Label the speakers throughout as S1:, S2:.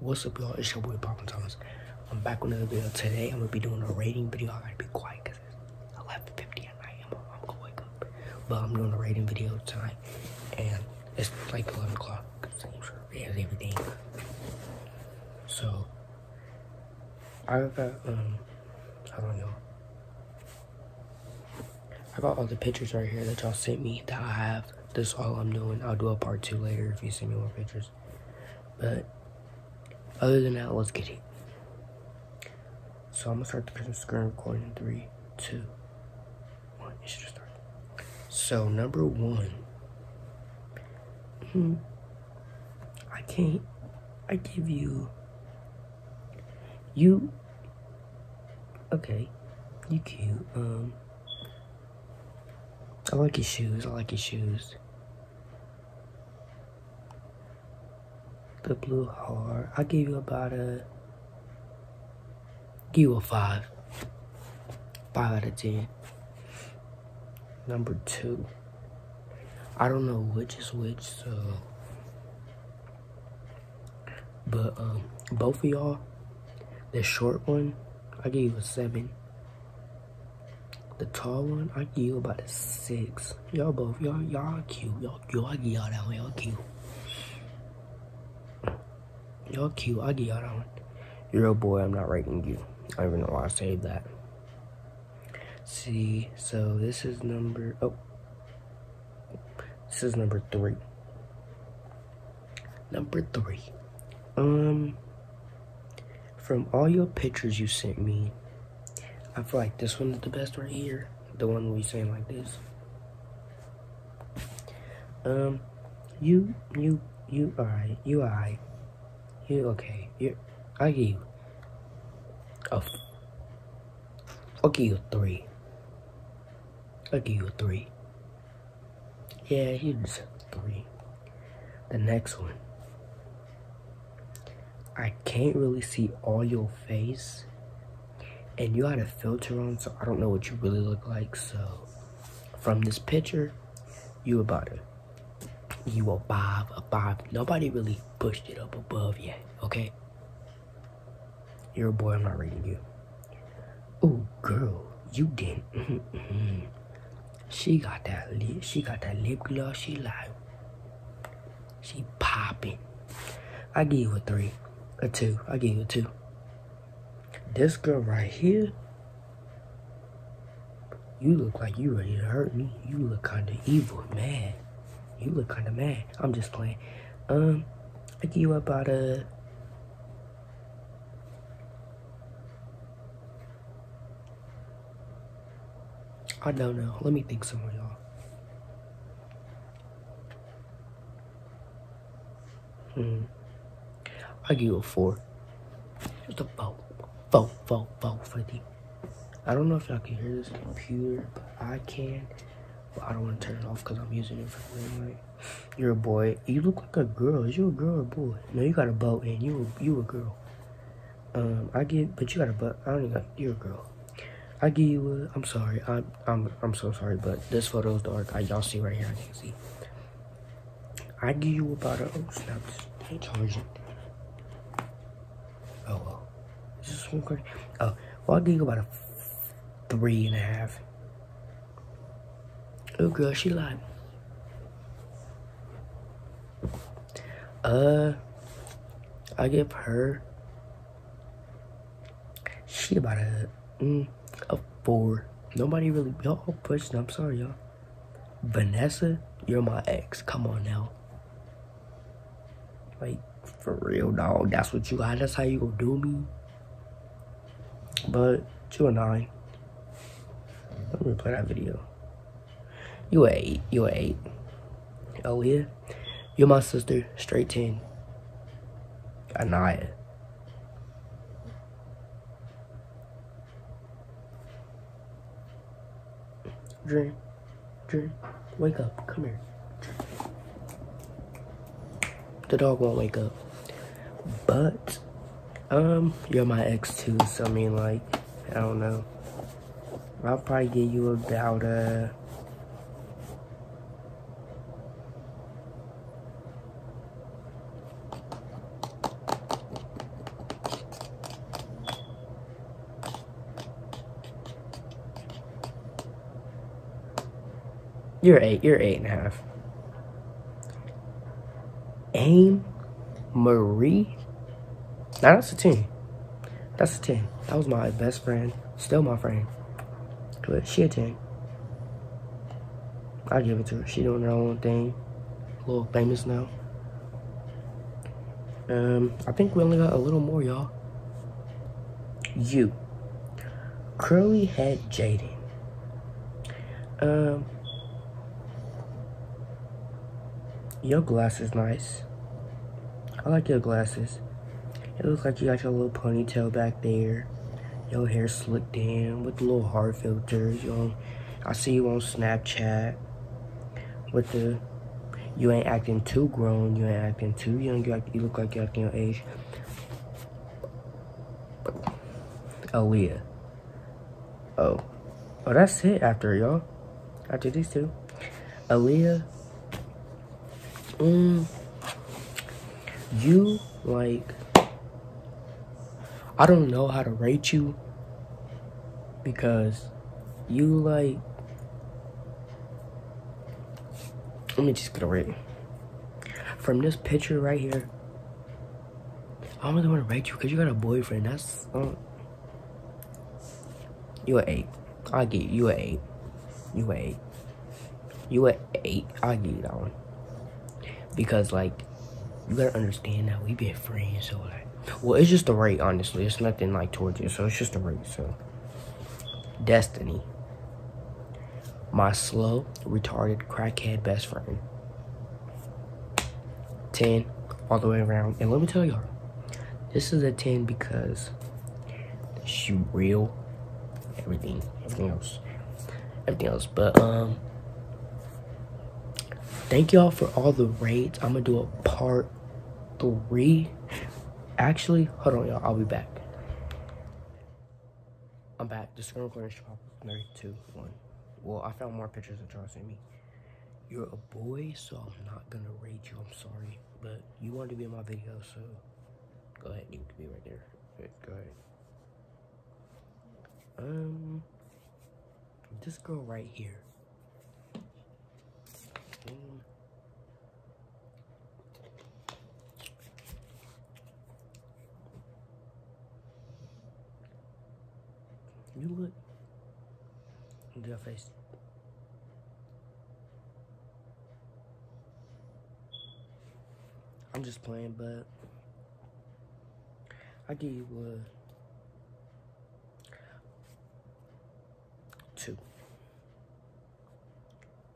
S1: What's up, y'all? It's your boy Poppin Thomas. I'm back with another video. Today, I'm gonna be doing a rating video. I gotta be quiet because it's 11:50 at night. I'm, I'm gonna wake up, but I'm doing a rating video tonight, and it's like 11 o'clock. Same everything. So, I got um, hold on, y'all. I got all the pictures right here that y'all sent me that I have. This is all I'm doing. I'll do a part two later if you send me more pictures. But other than that, let's get it. So I'm gonna start the screen recording in three, two, one. It should start. So number one. Hmm. I can't. I give you. You. Okay. You cute. Um. I like your shoes. I like your shoes. The blue heart. I give you about a. Give you a five. Five out of ten. Number two. I don't know which is which, so. But um, both of y'all, the short one, I give you a seven. The tall one, I give you about a six. Y'all both, y'all, y'all cute. Y'all, y'all, give y'all that one. Y'all cute. Y'all cute. I give y'all that one. You're a boy. I'm not rating you. I don't even know why I saved that. See, so this is number. Oh, this is number three. Number three. Um, from all your pictures you sent me, I feel like this one's the best right here. The one we saying like this. Um, you, you, you alright. You alright. You okay. You, I give you a, I'll give you three. I'll give you three. Yeah, you deserve three. The next one. I can't really see all your face and you had a filter on so I don't know what you really look like so from this picture you about a you a five a five nobody really pushed it up above yet okay you're a boy I'm not reading you oh girl you didn't mm -hmm. she got that lip she got that lip gloss she like she popping I give you a three a two I give you a two this girl right here, you look like you ready to hurt me. You look kind of evil, mad. You look kind of mad. I'm just playing. Um, I give you about a. I don't know. Let me think some more, y'all. Hmm. I give you a four. Just a four vote, vote, vote for the. I don't know if y'all can hear this computer, but I can. I don't want to turn it off because I'm using it for light. You're a boy. You look like a girl. Is you a girl or a boy? No, you got a boat and you you a girl. Um, I get, but you got a butt. I don't got. You're a girl. I give you. A, I'm sorry. I'm I'm I'm so sorry, but this photo's dark. I y'all see right here. I can't see. I give you about a. Oh snap! Ain't charging. Oh well. Just one card. Oh, well, I'll give you about a three and a half. Oh, girl, she lied. Uh, I give her. She about a mm, a four. Nobody really y'all pushed. I'm sorry, y'all. Vanessa, you're my ex. Come on now. Like for real, dog. That's what you got. That's how you gonna do me. But two and nine. Let me replay that video. You a eight. You a eight. Oh yeah. You're my sister. Straight ten. Anaya. Dream. Dream. Wake up. Come here. The dog won't wake up. But um, you're my ex too, so I mean, like, I don't know. I'll probably give you about, uh, You're eight. You're eight and a half. Aim Marie. Now that's a 10. That's a 10. That was my best friend. Still my friend. But she a 10. I give it to her. She doing her own thing. A little famous now. Um, I think we only got a little more, y'all. You. Curly head Jaden. Um, your glasses nice. I like your glasses. It looks like you got your little ponytail back there. Your hair slicked in with the little heart filters. You I see you on Snapchat with the you ain't acting too grown, you ain't acting too young, you, act, you look like you're acting your age. Oh, Aaliyah. Oh. Oh, that's it after y'all. After these two. Aaliyah. Mm, you, like, I don't know how to rate you because you, like, Let me just get a rate. From this picture right here, I don't really want to rate you because you got a boyfriend. That's um, you an eight. I give you, an eight. You an eight. You an eight. I you that one because like you gotta understand that we been friends. So like, well, it's just a rate. Honestly, it's nothing like towards you. So it's just a rate. So destiny my slow, retarded, crackhead best friend. 10 all the way around. And let me tell y'all, this is a 10 because she real, everything, everything else, everything else. But, um, thank y'all for all the rates. I'm gonna do a part three. Actually, hold on, y'all. I'll be back. I'm back. The screen recording pop Three, two, one. Well, I found more pictures that y'all sent me. You're a boy, so I'm not gonna rate you. I'm sorry, but you wanted to be in my video, so go ahead. You can be right there. Go ahead. Um, this girl right here. You look into your face. I'm just playing, but I give you a two.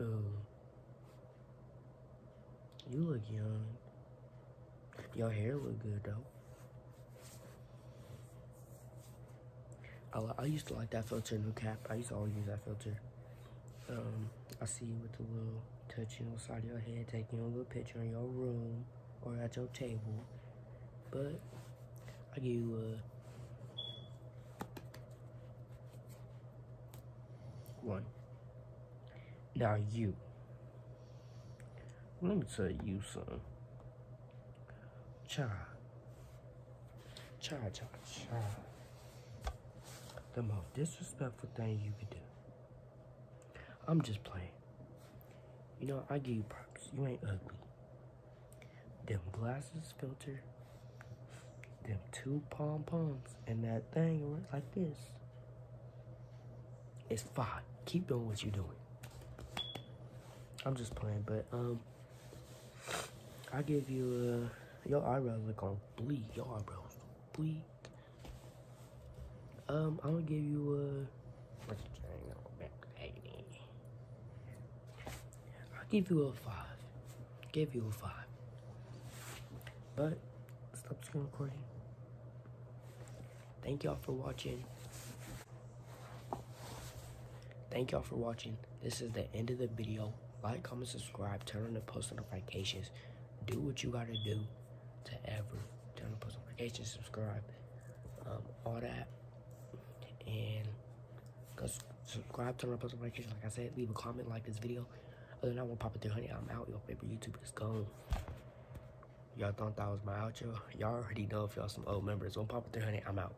S1: Um, you look young. Your hair look good though. I, I used to like that filter, new cap. I used to always use that filter. Um, I see you with the little touching on the side of your head, taking a little picture in your room or at your table. But I give you a one. Now you. Let me tell you something. Cha. Cha, cha, cha the most disrespectful thing you could do. I'm just playing. You know, I give you props. You ain't ugly. Them glasses filter, them two pom-poms, and that thing like this. It's fine. Keep doing what you're doing. I'm just playing, but, um, I give you, uh, your eyebrows look on bleak. Your eyebrows bleak. Um, I'm gonna give you a. What's I'll give you a five. Give you a five. But stop screen recording. Thank y'all for watching. Thank y'all for watching. This is the end of the video. Like, comment, subscribe, turn on the post notifications. Do what you gotta do to ever turn on post notifications, subscribe, um, all that and subscribe, turn on post notifications. Like I said, leave a comment, like this video. Other than that, one Papa 300. I'm out. Your favorite YouTube is gone. Y'all thought that was my outro. Y'all already know if y'all some old members. One Papa 300. I'm out.